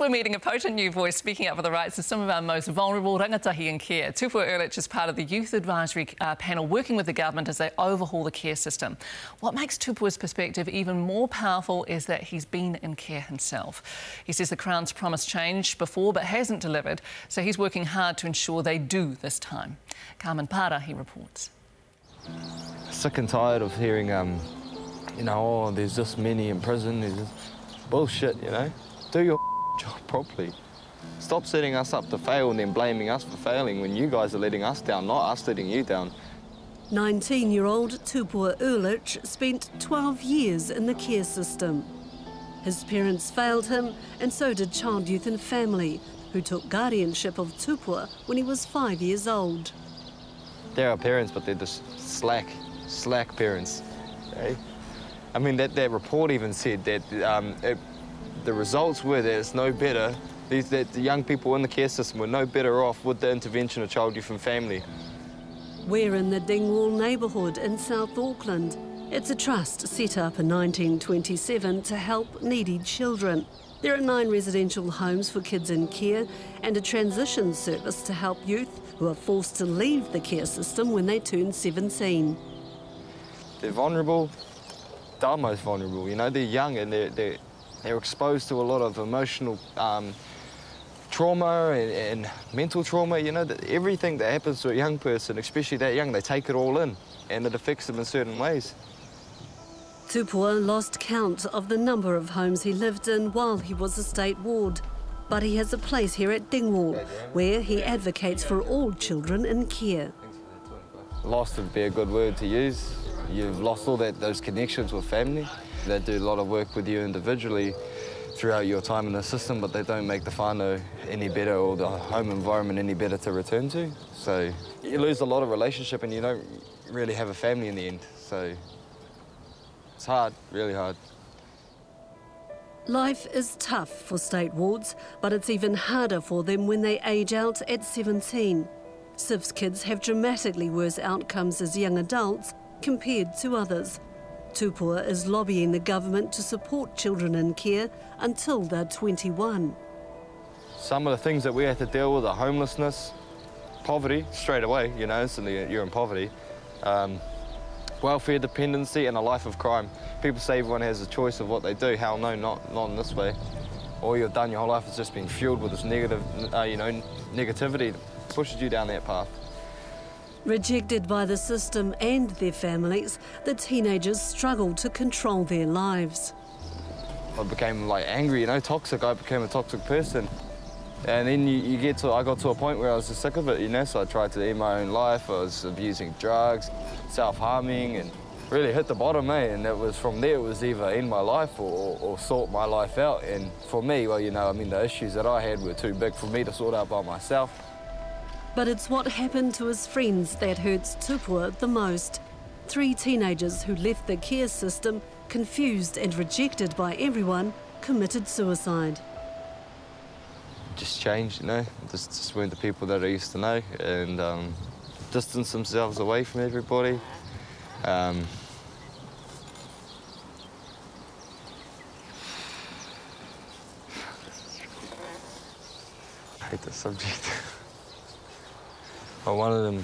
We're meeting a potent new voice speaking up for the rights of some of our most vulnerable rangatahi in care. Tupua Urlich is part of the Youth Advisory uh, Panel working with the government as they overhaul the care system. What makes Tupua's perspective even more powerful is that he's been in care himself. He says the Crown's promised change before but hasn't delivered, so he's working hard to ensure they do this time. Carmen Parahi reports. Sick and tired of hearing, um, you know, oh, there's this many in prison, there's this bullshit, you know. Do your job properly. Stop setting us up to fail and then blaming us for failing when you guys are letting us down, not us letting you down. 19-year-old Tupua Urlich spent 12 years in the care system. His parents failed him, and so did Child, Youth and Family, who took guardianship of Tupua when he was five years old. They're our parents, but they're just slack, slack parents. Okay? I mean, that, that report even said that um, it, the results were that it's no better, these, that the young people in the care system were no better off with the intervention of Child, Youth and Family. We're in the Dingwall neighbourhood in South Auckland. It's a trust set up in 1927 to help needy children. There are nine residential homes for kids in care and a transition service to help youth who are forced to leave the care system when they turn 17. They're vulnerable, they're most vulnerable, you know, they're young and they're, they're they're exposed to a lot of emotional um, trauma and, and, mental trauma. You know, that everything that happens to a young person, especially that young, they take it all in, and it affects them in certain ways. Tupua lost count of the number of homes he lived in while he was a state ward. But he has a place here at Dingwall, where he advocates for all children in care. Lost would be a good word to use. You've lost all that those connections with family. They do a lot of work with you individually throughout your time in the system, but they don't make the whānau any better or the home environment any better to return to. So you lose a lot of relationship and you don't really have a family in the end. So it's hard, really hard. Life is tough for state wards, but it's even harder for them when they age out at 17. CYFS kids have dramatically worse outcomes as young adults compared to others. Tupua is lobbying the government to support children in care until they're 21. Some of the things that we have to deal with are homelessness, poverty, straight away, you know, instantly you're in poverty, um, welfare dependency and a life of crime. People say everyone has a choice of what they do. Hell no, not, not in this way. All you've done your whole life has just been fueled with this negative, uh, you know, negativity that pushes you down that path. Rejected by the system and their families, the teenagers struggled to control their lives. I became like angry, you know, toxic. I became a toxic person. And then you, you, get to, I got to a point where I was just sick of it, you know, so I tried to end my own life. I was abusing drugs, self-harming, and really hit the bottom, eh? And it was from there, it was either end my life or, or, or, sort my life out. And for me, well, you know, I mean, the issues that I had were too big for me to sort out by myself. But it's what happened to his friends that hurts Tupua the most. Three teenagers who left the care system, confused and rejected by everyone, committed suicide. Just changed, you know, just, just weren't the people that I used to know and um, distanced themselves away from everybody. Um, I hate this subject. Well, one of them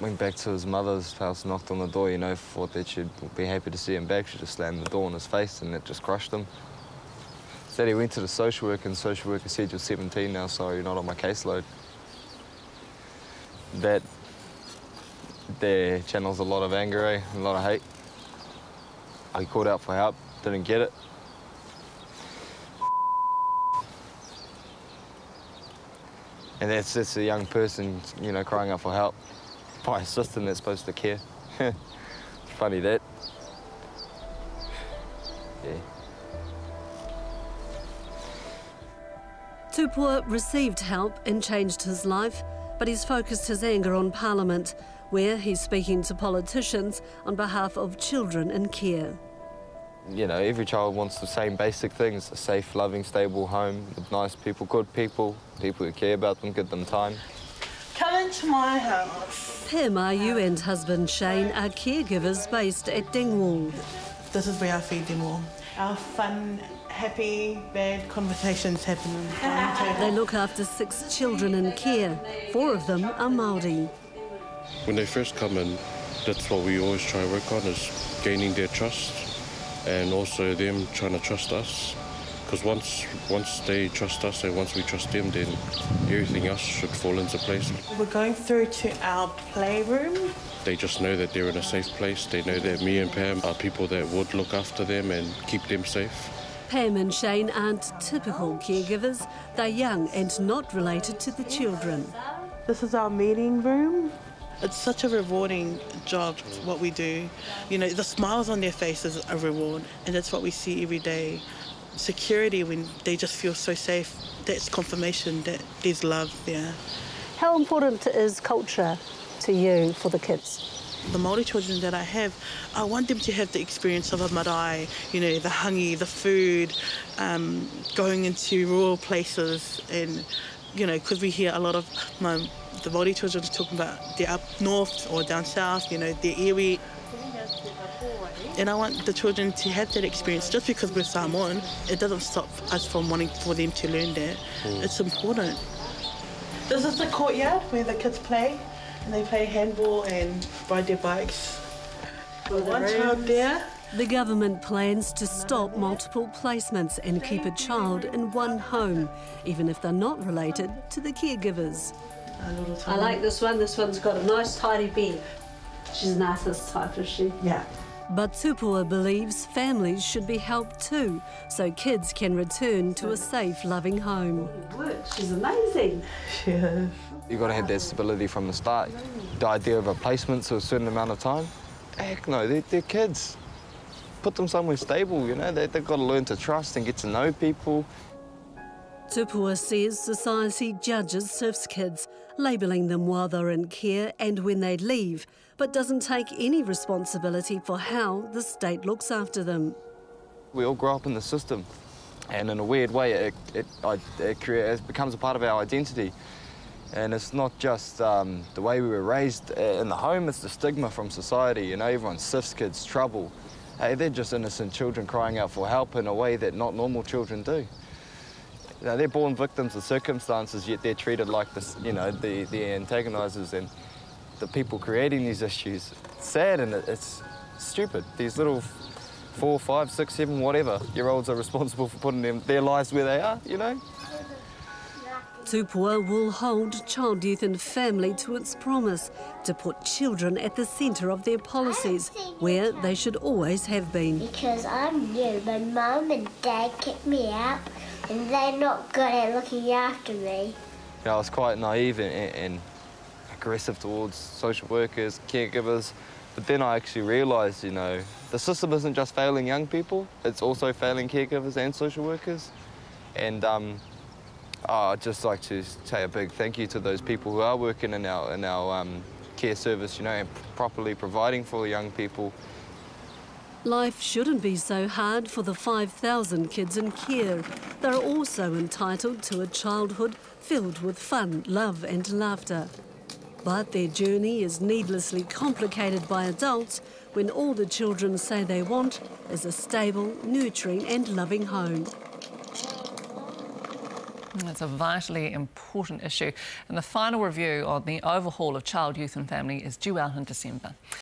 went back to his mother's house, knocked on the door, you know, thought that she'd be happy to see him back. She just slammed the door in his face and it just crushed him. Said he went to the social worker and the social worker said, you're 17 now, so you're not on my caseload. That there channels a lot of anger, eh? a lot of hate. I called out for help, didn't get it. And that's just a young person, you know, crying out for help by a system that's supposed to care. Funny that. Yeah. Tupua received help and changed his life, but he's focused his anger on Parliament, where he's speaking to politicians on behalf of children in care you know, every child wants the same basic things, a safe, loving, stable home with nice people, good people, people who care about them, give them time. Come into my house. Pim, you and husband Shane are caregivers based at Dingwall. This is where I feed them all. our fun, happy, bad conversations happen. They look after six children in care. Four of them are Māori. When they first come in, that's what we always try to work on is gaining their trust and also them trying to trust us. Because once once they trust us and once we trust them, then everything else should fall into place. We're going through to our playroom. They just know that they're in a safe place. They know that me and Pam are people that would look after them and keep them safe. Pam and Shane aren't typical caregivers. They're young and not related to the children. This is our meeting room. It's such a rewarding job, what we do. You know, the smiles on their faces are a reward, and that's what we see every day. Security, when they just feel so safe, that's confirmation that there's love there. How important is culture to you for the kids? The Māori children that I have, I want them to have the experience of a marae, you know, the hangi, the food, um, going into rural places and, you know, because we hear a lot of my, the Māori children are talking about they're up north or down south, you know, they're iwi. And I want the children to have that experience. Just because we're Samoan, it doesn't stop us from wanting for them to learn that. Hmm. It's important. This is the courtyard where the kids play. And they play handball and ride their bikes. One child there. The government plans to stop multiple placements and keep a child in one home, even if they're not related to the caregivers. A little I like this one. This one's got a nice tidy bed. She's nice this type, is she? Yeah. But Tupua believes families should be helped too, so kids can return to a safe, loving home. Oh, She's amazing. Yeah. You've got to have that stability from the start. The idea of a placement for a certain amount of time, heck no, they're, they're kids. Put them somewhere stable, you know, they, they've got to learn to trust and get to know people. Tupua says society judges CYFS kids, labelling them while they're in care and when they leave, but doesn't take any responsibility for how the state looks after them. We all grow up in the system, and in a weird way, it, it, it, it becomes a part of our identity. And it's not just um, the way we were raised uh, in the home, it's the stigma from society. You know, everyone CYFS kids, trouble. Hey, they're just innocent children crying out for help in a way that not normal children do. You know, they're born victims of circumstances, yet they're treated like this, you know, the, the antagonisers and the people creating these issues. It's sad and it- it's stupid. These little four, five, six, seven, whatever year olds are responsible for putting them, their lives where they are, you know? Tupua will hold Child, Youth and Family to its promise to put children at the centre of their policies, where they should always have been. Because I'm new. My mum and dad kicked me out, and they're not good at looking after me. You know, I was quite naive and, and, aggressive towards social workers, caregivers, but then I actually realised, you know, the system isn't just failing young people, it's also failing caregivers and social workers. And um, I'd just like to say a big thank you to those people who are working in our, in our um, care service, you know, and properly providing for young people. Life shouldn't be so hard for the 5,000 kids in care. They're also entitled to a childhood filled with fun, love, and laughter. But their journey is needlessly complicated by adults when all the children say they want is a stable, nurturing, and loving home. It's a vitally important issue. And the final review on the overhaul of child, youth and family is due out in December.